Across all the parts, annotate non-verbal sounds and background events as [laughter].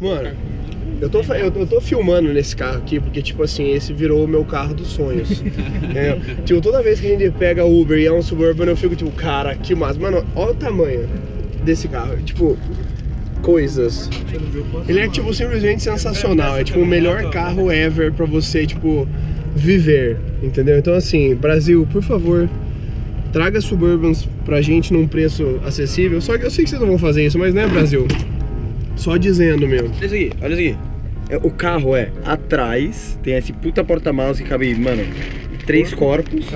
Mano, eu tô, eu tô filmando nesse carro aqui, porque, tipo assim, esse virou o meu carro dos sonhos. [laughs] É, tipo, toda vez que a gente pega Uber e é um Suburban, eu fico tipo, cara, que massa. Mano, olha o tamanho desse carro. Tipo, coisas. Ele é, tipo, simplesmente sensacional. É, tipo, o melhor carro ever pra você, tipo, viver. Entendeu? Então, assim, Brasil, por favor, traga Suburbans pra gente num preço acessível. Só que eu sei que vocês não vão fazer isso, mas né, Brasil? Só dizendo, meu. Olha isso aqui, olha isso aqui. É, O carro é atrás, tem esse puta porta-malas que cabe, mano, três corpos.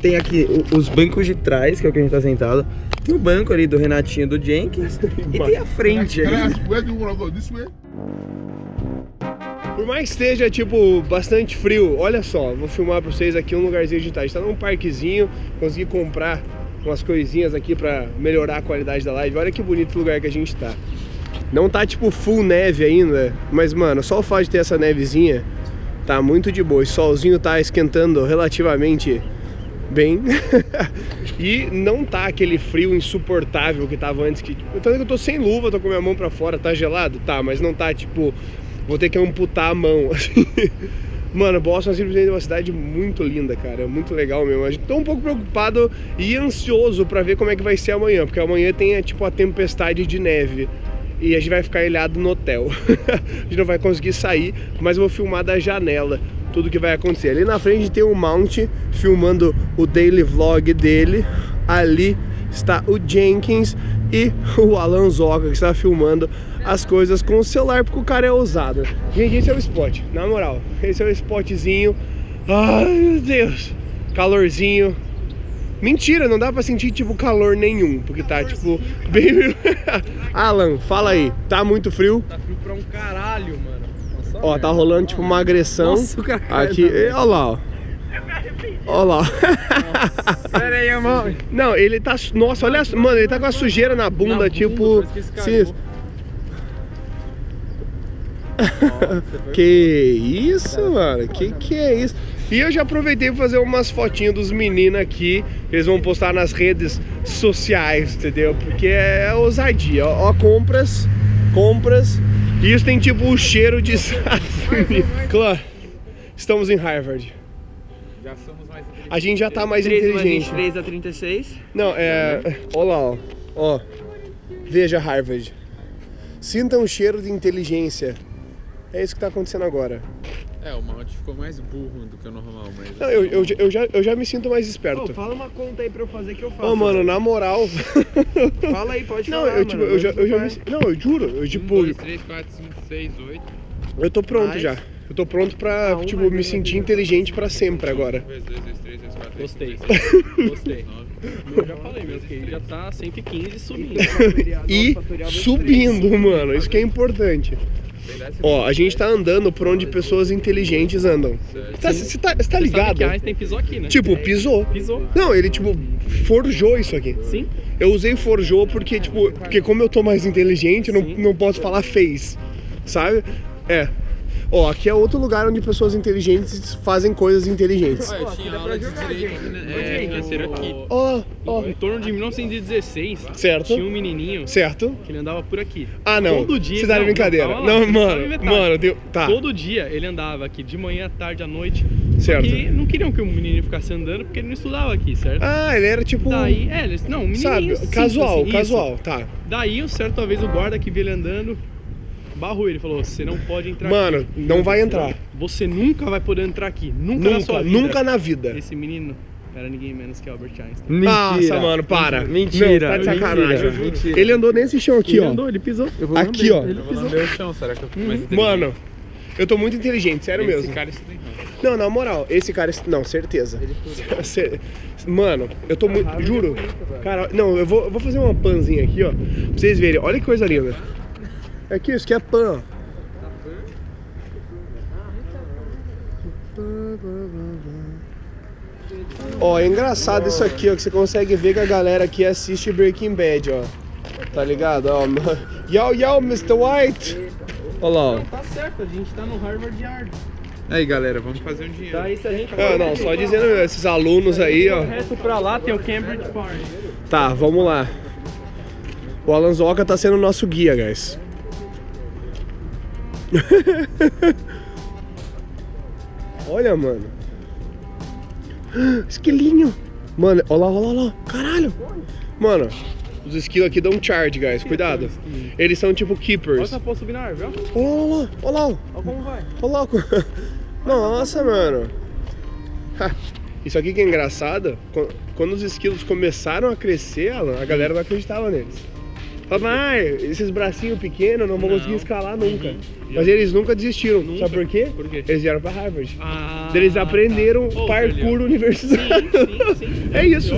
Tem aqui o- os bancos de trás, que é o que a gente tá sentado. Tem o banco ali do Renatinho do Jenkins. [laughs] e tem a frente Can I ali. ask, where do you want to go? This way? Por mais que esteja, tipo, bastante frio, olha só, vou filmar pra vocês aqui um lugarzinho de tá. A gente tá num parquezinho, consegui comprar umas coisinhas aqui pra melhorar a qualidade da live. Olha que bonito o lugar que a gente tá. Não tá, tipo, full neve ainda, mas, mano, só o fato de ter essa nevezinha tá muito de boa. O solzinho tá esquentando relativamente bem. [laughs] e não tá aquele frio insuportável que tava antes. Que, tipo, tanto que eu tô sem luva, tô com minha mão pra fora, tá gelado? Tá, mas não tá tipo. Vou ter que amputar a mão. [laughs] assim. Mano, Boston é simplesmente uma cidade muito linda, cara. É muito legal mesmo. A um pouco preocupado e ansioso pra ver como é que vai ser amanhã, porque amanhã tem tipo a tempestade de neve. E a gente vai ficar ilhado no hotel. [laughs] a gente não vai conseguir sair, mas eu vou filmar da janela tudo que vai acontecer. Ali na frente tem o Mount filmando o daily vlog dele. Ali está o Jenkins e [laughs] o Alan Zoca que está filmando as coisas com o celular porque o cara é ousado. Gente, esse é o spot, na moral. Esse é o spotzinho. Ai, meu Deus. Calorzinho. Mentira, não dá pra sentir tipo calor nenhum, porque tá tipo bem [laughs] Alan, fala aí. Tá muito frio? Tá frio pra um caralho, mano. Nossa, Ó, tá rolando tipo uma agressão Nossa, o cara cai aqui. também. Olha lá, ó. Olha lá. [laughs] Pera aí, irmão. Não, ele tá. Nossa, olha. Mano, ele tá com a sujeira na bunda, Na bunda, tipo. cagou. Que [laughs] isso, mano? Que que é isso? E eu já aproveitei pra fazer umas fotinhas dos meninos aqui, que eles vão postar nas redes sociais, entendeu? Porque é ousadia. Ó, ó, compras, compras. E isso tem tipo o cheiro de Estados Unidos. [laughs] Claro, estamos em Harvard. Já somos mais A gente já tá mais 3 mais inteligente. 23 dá 36. Não, é. Olha lá, ó. ó. Veja Harvard. Sinta um cheiro de inteligência. É isso que tá acontecendo agora. É, o Mount ficou mais burro do que o normal, mas. Não, eu, eu, eu já, eu já me sinto mais esperto. fala uma conta aí pra eu fazer que eu faço. Ô, mano, na moral. [laughs] Fala aí, pode Não, falar, eu, tipo, mano. eu já, eu já me. Não, eu juro. Eu, 1, tipo, 2, 3, 4, 5, 6, 8. eu tô pronto Mais. já. Eu tô pronto pra, Ah, um tipo, me sentir inteligente pra sempre agora. 2, 2, 2, 3, 2, 4, Gostei. 9. [laughs] Gostei. Eu já falei, meu QI já tá 115 subindo. [laughs] E subindo, mano. Isso que é importante. Ó, a gente tá andando por onde pessoas inteligentes andam. Tá- Você tá, tá ligado? Einstein pisou aqui, né? Tipo, pisou. Pisou. Não, ele, tipo, forjou isso aqui. Sim. Eu usei forjou porque, tipo, porque como eu tô mais inteligente, eu não, não posso falar fez, sabe? É. Ó, aqui é outro lugar onde pessoas inteligentes fazem coisas inteligentes. Ah, eu tinha aula de direito né? é, financeiro aqui. Ó, ó, Em torno de 1916, certo, tinha um menininho certo. que ele andava por aqui. Ah, não. Todo dia. Você tá de brincadeira. Não, não mano, mano, deu, tá, Todo dia ele andava aqui, de manhã, tarde, à noite. certo. Porque não queriam que o menino ficasse andando porque ele não estudava aqui, certo? Ah, ele era tipo, Daí, é, eles, não, um menininho sabe, casual, assim, casual, isso. tá. Daí, um certa vez, o guarda que viu ele andando, barrou ele, falou, você não pode entrar Mano, aqui. não vai entrar. Você nunca vai poder entrar aqui, nunca, na sua Nunca, vida. nunca na vida. Esse menino era ninguém menos que Albert Einstein. Nossa, mano, para. Mentira, Não, tá de mentira, sacanagem. mentira. Ele andou nesse chão aqui, ele ó. andou, ele pisou. Aqui, ó. Eu vou lamber o chão, será que eu fico mais? Mano, eu tô muito inteligente, sério Esse mesmo. cara estuda errado. Não, na moral, esse cara. Não, certeza. [laughs] Cer- Mano, eu tô muito. Juro. Cara, não, eu vou, eu vou fazer uma panzinha aqui, ó. Pra vocês verem. Olha que coisa linda. Aqui, isso aqui é pan, ó. Ó, é engraçado isso aqui, ó, que você consegue ver que a galera aqui assiste Breaking Bad, ó. Tá ligado? Ó, yo, yo, Mr. White! Olha lá, ó. Tá certo, a gente tá no Harvard Yard. Aí, galera, vamos fazer um dinheiro. Daí se a gente Ah, não, só dizendo esses alunos aí, ó. reto pra lá tem o Cambridge Park. Tá, vamos lá. O Alan Zoca tá sendo o nosso guia, guys. [laughs] Olha, mano. Esquilinho. Mano, olha lá, olha lá, olha lá. Caralho. Mano, os esquilos aqui dão charge, guys. Cuidado. Eles são tipo Olha keepers. essa porra subir na árvore, ó. Olha lá, olha lá. Olha como vai. Ô louco! [laughs] Nossa, mano! Isso aqui que é engraçado, quan- quando os esquilos começaram a crescer, Alan, a galera não acreditava neles. Falava, ah, esses bracinhos pequenos não vão Não. conseguir escalar nunca. Uhum. Mas eles nunca desistiram. Nunca. Sabe por quê? Por quê? Eles vieram pra Harvard. Ah, Eles aprenderam tá. Ô, parkour universitário. Sim, sim, sim. [laughs] É isso.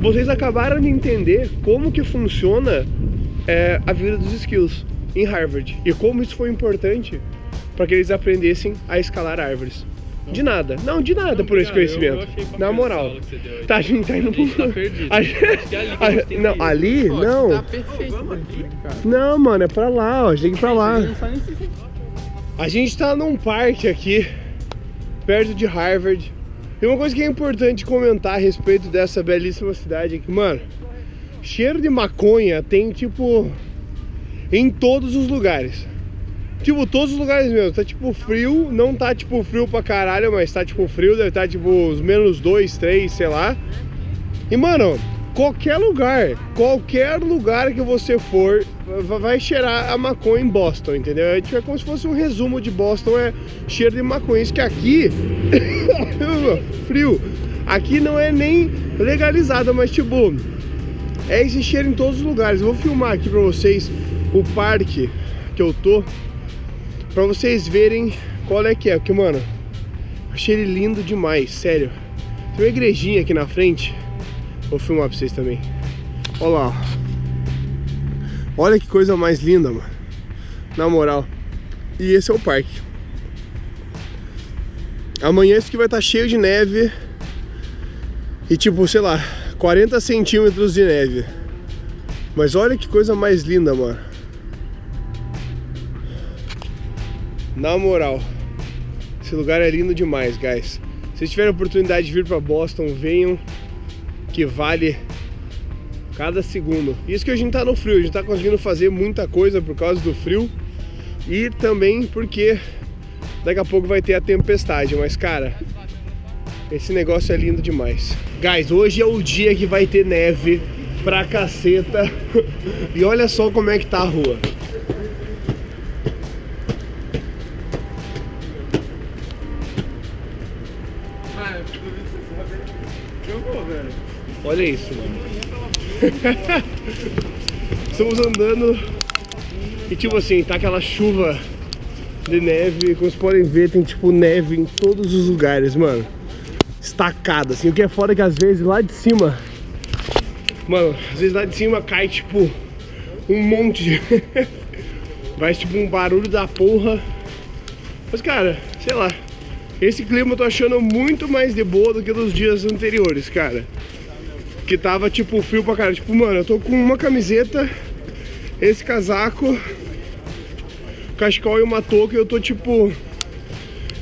Vocês acabaram de entender como que funciona é, a vida dos skills em Harvard e como isso foi importante para que eles aprendessem a escalar árvores. De nada, não, de nada Não, por esse obrigado, conhecimento. eu- eu Na moral. aula que você deu aí. Tá, a gente tá indo A gente tá perdido. A gente- a gente tem Não, ali? Pô, não. Tá perfeito cara. Não, mano, é pra lá, ó. A gente tem que ir pra lá. A gente tá num parque aqui, perto de Harvard. E uma coisa que é importante comentar a respeito dessa belíssima cidade aqui, mano, cheiro de maconha tem tipo em todos os lugares. Tipo, todos os lugares mesmo. Tá tipo frio, não tá tipo frio pra caralho, mas tá tipo frio, deve estar tipo uns menos 2, 3, sei lá. E mano, qualquer lugar, qualquer lugar que você for, va- vai cheirar a maconha em Boston, entendeu? É, tipo, é como se fosse um resumo de Boston, é cheiro de maconha. Isso que aqui, [coughs] frio, aqui não é nem legalizado, mas tipo, é esse cheiro em todos os lugares. Eu vou filmar aqui pra vocês o parque que eu tô, pra vocês verem qual é que é. Porque, mano, achei ele lindo demais, sério. Tem uma igrejinha aqui na frente. Vou filmar pra vocês também. Olha lá. Olha que coisa mais linda, mano. Na moral. E esse é o parque. Amanhã isso aqui vai estar cheio de neve. E tipo, sei lá, 40 centímetros de neve. Mas olha que coisa mais linda, mano. Na moral. Esse lugar é lindo demais, guys. Se tiverem oportunidade de vir pra Boston, venham. Que vale cada segundo. Isso que a gente tá no frio, a gente tá conseguindo fazer muita coisa por causa do frio. E também porque daqui a pouco vai ter a tempestade. Mas, cara, esse negócio é lindo demais. Guys, hoje é o dia que vai ter neve pra caceta. [laughs] E olha só como é que tá a rua. Olha isso, mano. [laughs] Estamos andando e tipo assim, tá aquela chuva de neve, como vocês podem ver, tem tipo neve em todos os lugares, mano. Estacada, assim, o que é foda é que às vezes lá de cima, mano, às vezes lá de cima cai tipo um monte de. [laughs] Vai tipo um barulho da porra. Mas cara, sei lá. Esse clima eu tô achando muito mais de boa do que dos dias anteriores, cara. Que tava tipo frio pra caralho. Tipo, mano, eu tô com uma camiseta, esse casaco, cachecol e uma touca e eu tô tipo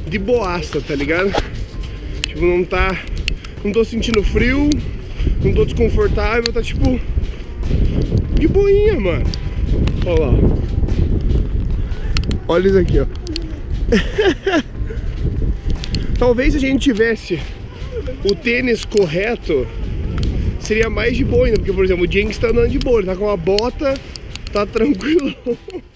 de boaça, tá ligado? Tipo, não tá. Não tô sentindo frio, não tô desconfortável, tá tipo. De boinha, mano. Olha lá. Olha isso aqui, ó. [laughs] Talvez se a gente tivesse o tênis correto, seria mais de boa ainda. Porque, por exemplo, o Jenks tá andando de boa, ele tá com uma bota, tá tranquilo. [laughs]